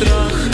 gedrag